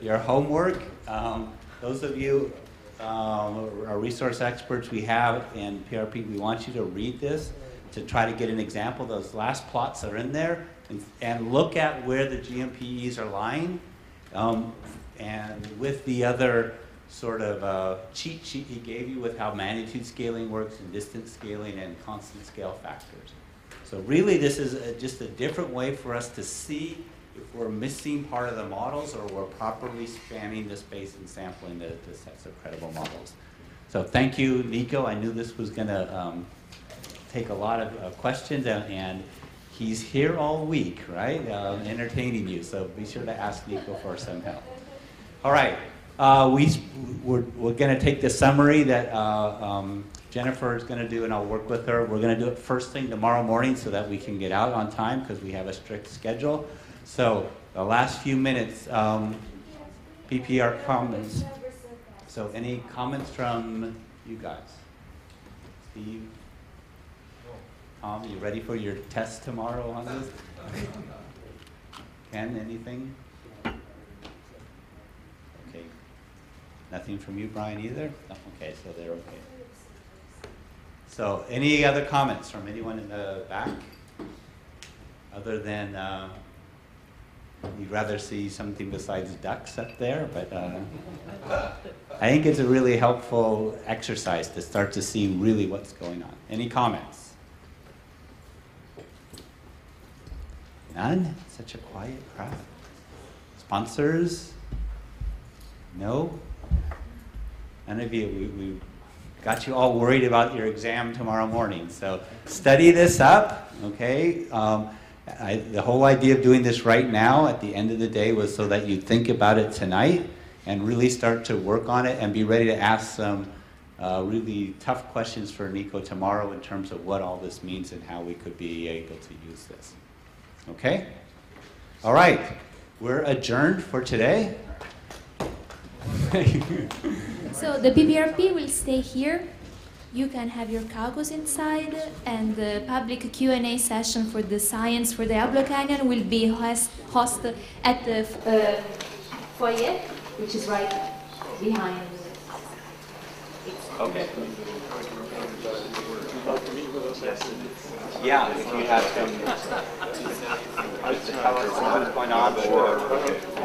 your homework. Um, those of you, um, our resource experts we have in PRP, we want you to read this to try to get an example. Those last plots are in there and, and look at where the GMPEs are lying. Um, and with the other sort of uh, cheat sheet he gave you with how magnitude scaling works and distance scaling and constant scale factors. So really this is a, just a different way for us to see if we're missing part of the models or we're properly spanning the space and sampling the, the sets of credible models. So thank you, Nico. I knew this was going to um, take a lot of uh, questions, and, and, he's here all week, right, uh, entertaining you. So be sure to ask Nico for some help. All right. Uh, we, we're, we're going to take the summary that uh, um, Jennifer is going to do, and I'll work with her. We're going to do it first thing tomorrow morning so that we can get out on time because we have a strict schedule. So the last few minutes, um, PPR comments. So any comments from you guys? Steve? Tom, are you ready for your test tomorrow on this? Ken, anything? Okay. Nothing from you, Brian, either? Okay, so they're okay. So any other comments from anyone in the back? Other than uh, you'd rather see something besides ducks up there, but uh, I think it's a really helpful exercise to start to see really what's going on. Any comments? None? Such a quiet crowd. Sponsors? No? None of you, we, we got you all worried about your exam tomorrow morning. So study this up, okay? Um, I, the whole idea of doing this right now at the end of the day was so that you think about it tonight and really start to work on it and be ready to ask some uh, really tough questions for Nico tomorrow in terms of what all this means and how we could be able to use this. Okay? All right. We're adjourned for today. so the PPRP will stay here you can have your caucus inside, and the public Q&A session for the science for the Diablo Canyon will be host, hosted at the uh, foyer, which is right behind. Okay. Yeah, if you have some, just tell us what's going on. Or, okay.